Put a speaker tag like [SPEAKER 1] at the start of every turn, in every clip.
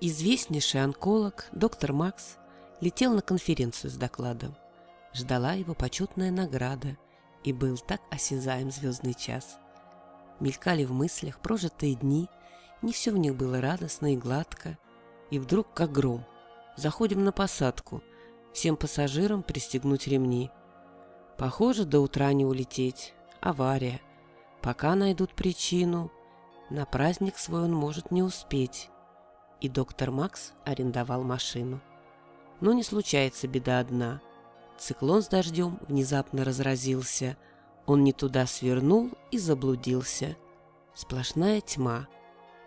[SPEAKER 1] Известнейший онколог доктор Макс летел на конференцию с докладом. Ждала его почетная награда, и был так осязаем звездный час. Мелькали в мыслях прожитые дни, не все в них было радостно и гладко, и вдруг, как гром, заходим на посадку, всем пассажирам пристегнуть ремни. Похоже, до утра не улететь, авария. Пока найдут причину, на праздник свой он может не успеть и доктор Макс арендовал машину. Но не случается беда одна. Циклон с дождем внезапно разразился. Он не туда свернул и заблудился. Сплошная тьма.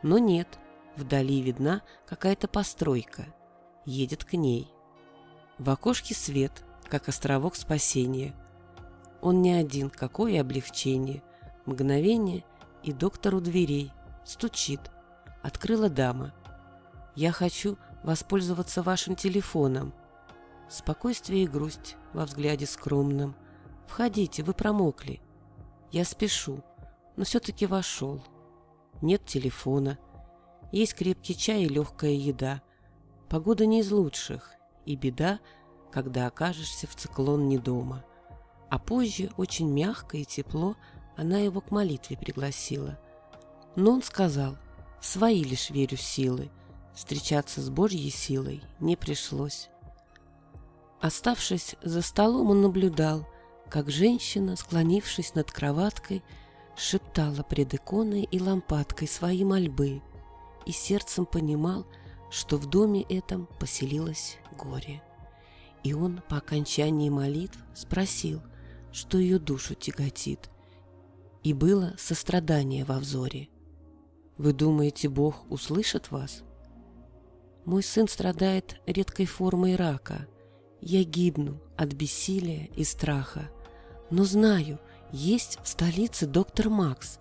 [SPEAKER 1] Но нет, вдали видна какая-то постройка. Едет к ней. В окошке свет, как островок спасения. Он не один, какое облегчение. Мгновение, и доктор у дверей. Стучит. Открыла дама. Я хочу воспользоваться вашим телефоном. Спокойствие и грусть во взгляде скромном. Входите, вы промокли. Я спешу, но все-таки вошел. Нет телефона. Есть крепкий чай и легкая еда. Погода не из лучших, и беда, когда окажешься в циклон не дома. А позже, очень мягко и тепло, она его к молитве пригласила. Но он сказал, в свои лишь верю силы, Встречаться с Божьей силой не пришлось. Оставшись за столом, он наблюдал, как женщина, склонившись над кроваткой, шептала пред иконой и лампадкой свои мольбы, и сердцем понимал, что в доме этом поселилось горе. И он по окончании молитв спросил, что ее душу тяготит, и было сострадание во взоре. «Вы думаете, Бог услышит вас?» Мой сын страдает редкой формой рака. Я гибну от бессилия и страха. Но знаю, есть в столице доктор Макс,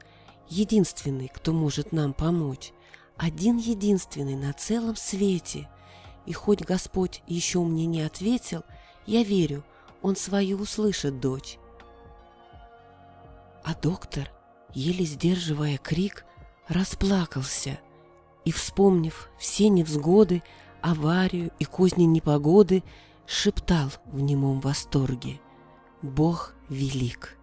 [SPEAKER 1] единственный, кто может нам помочь. Один единственный на целом свете. И хоть Господь еще мне не ответил, я верю, он свою услышит дочь. А доктор, еле сдерживая крик, расплакался – и, вспомнив все невзгоды, аварию и козни непогоды, шептал в немом восторге «Бог велик».